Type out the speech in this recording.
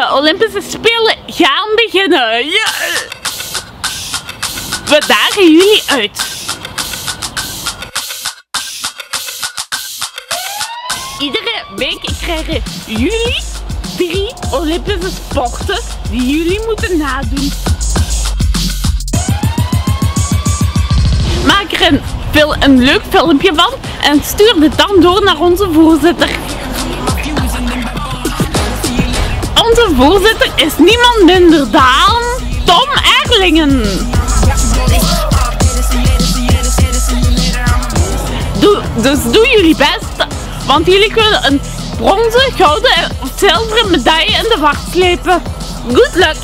Olympische Spelen gaan beginnen. We dagen jullie uit. Iedere week krijgen jullie drie Olympische sporten die jullie moeten nadoen. Maak er een, een leuk filmpje van en stuur dit dan door naar onze voorzitter. Voorzitter is niemand minder dan Tom Erlingen. Dus doe jullie best, want jullie kunnen een bronzen, gouden of zilveren medaille in de wacht slepen. Good luck!